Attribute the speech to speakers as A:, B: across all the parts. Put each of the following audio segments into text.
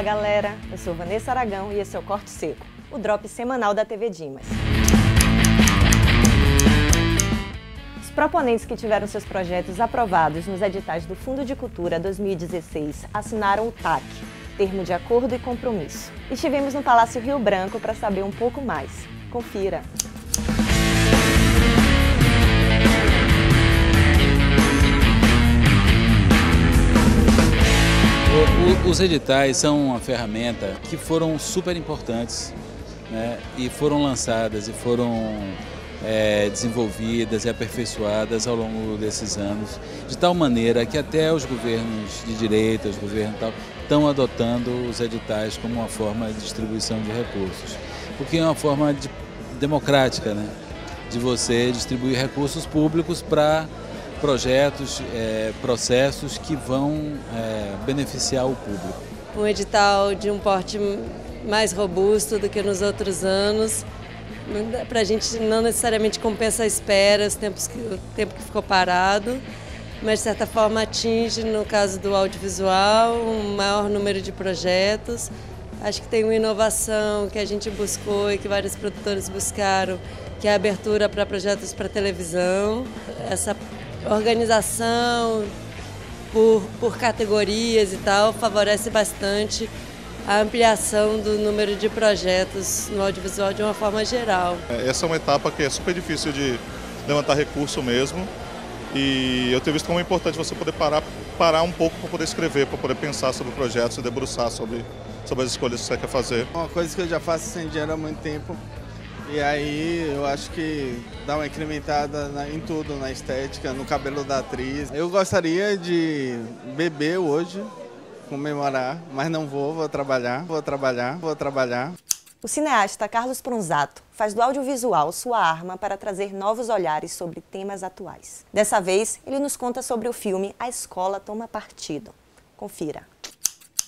A: Fala galera, eu sou Vanessa Aragão e esse é o Corte Seco, o drop semanal da TV Dimas. Os proponentes que tiveram seus projetos aprovados nos editais do Fundo de Cultura 2016 assinaram o TAC, Termo de Acordo e Compromisso. Estivemos no Palácio Rio Branco para saber um pouco mais. Confira!
B: Os editais são uma ferramenta que foram super importantes né, e foram lançadas e foram é, desenvolvidas e aperfeiçoadas ao longo desses anos, de tal maneira que até os governos de direita, os governos tal, estão adotando os editais como uma forma de distribuição de recursos, porque é uma forma de, democrática, né, de você distribuir recursos públicos para projetos, é, processos que vão é, beneficiar o público.
C: Um edital de um porte mais robusto do que nos outros anos, para a gente não necessariamente compensa a espera, os tempos que, o tempo que ficou parado, mas de certa forma atinge, no caso do audiovisual, um maior número de projetos. Acho que tem uma inovação que a gente buscou e que vários produtores buscaram, que é a abertura para projetos para televisão. Essa organização por, por categorias e tal favorece bastante a ampliação do número de projetos no audiovisual de uma forma geral.
D: É, essa é uma etapa que é super difícil de levantar recurso mesmo e eu tenho visto como é importante você poder parar, parar um pouco para poder escrever, para poder pensar sobre o projeto, se debruçar sobre, sobre as escolhas que você quer fazer.
E: Uma coisa que eu já faço sem dinheiro há muito tempo e aí eu acho que dá uma incrementada na, em tudo, na estética, no cabelo da atriz. Eu gostaria de beber hoje, comemorar, mas não vou, vou trabalhar, vou trabalhar, vou trabalhar.
A: O cineasta Carlos Pronzato faz do audiovisual sua arma para trazer novos olhares sobre temas atuais. Dessa vez, ele nos conta sobre o filme A Escola Toma Partido. Confira.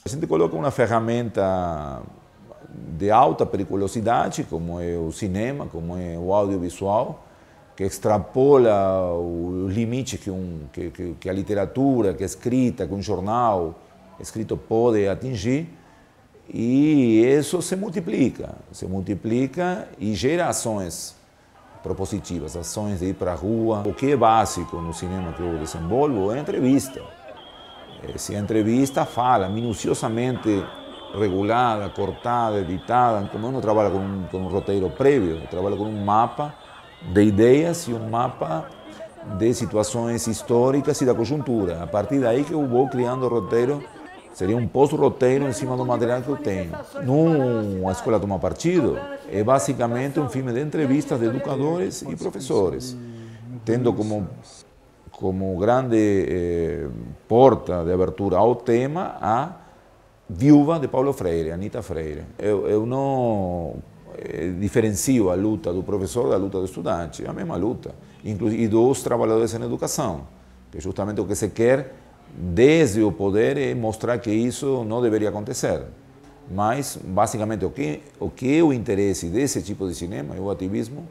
F: A gente coloca uma ferramenta de alta periculosidade, como é o cinema, como é o audiovisual, que extrapola os limites que, um, que, que, que, a literatura, que a escrita, que um jornal escrito pode atingir, e isso se multiplica, se multiplica e gera ações propositivas, ações de ir para a rua. O que é básico no cinema que eu desenvolvo é a entrevista. Se a entrevista fala minuciosamente regulada, cortada, editada, como uno trabaja con un, con un roteiro previo, trabalha com um mapa de ideias e um mapa de situações históricas e da conjuntura. A partir daí que eu vou criando o roteiro, seria um post-roteiro em cima do material que eu tenho. Numa escola toma partido, é basicamente um filme de entrevistas de educadores e professores, tendo como como grande eh, porta de abertura ao tema a viúva de Paulo Freire, Anita Freire. Eu, eu não eh, diferencio a luta do professor da luta do estudante, é a mesma luta, e dos trabalhadores em educação, que justamente o que se quer desde o poder é mostrar que isso não deveria acontecer. Mas, basicamente, o que, o que é o interesse desse tipo de cinema é o ativismo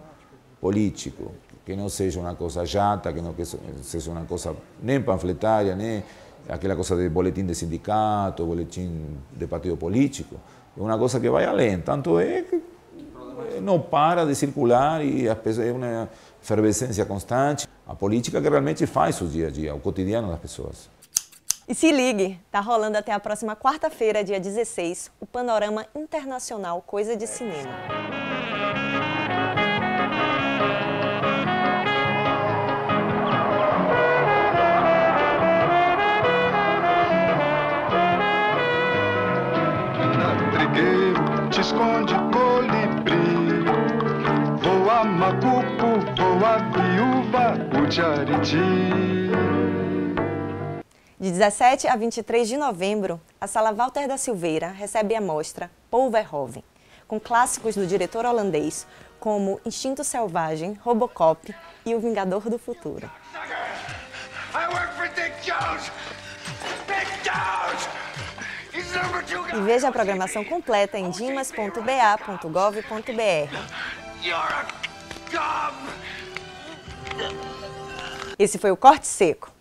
F: político, que não seja uma coisa jata, que não seja uma coisa nem panfletária, nem aquela coisa de boletim de sindicato, boletim de partido político, é uma coisa que vai além. Tanto é que não para de circular e é uma efervescência constante. A política que realmente faz o dia a dia, o cotidiano das pessoas.
A: E se ligue, tá rolando até a próxima quarta-feira, dia 16, o Panorama Internacional Coisa de Cinema. Esconde colibri. Voa macuco, voa viúva, o jariti. De 17 a 23 de novembro, a Sala Walter da Silveira recebe a mostra Paul Verhoeven, com clássicos do diretor holandês como Instinto Selvagem, Robocop e O Vingador do Futuro. I work for Dick Jones. E veja a programação completa em dimas.ba.gov.br. Esse foi o Corte Seco.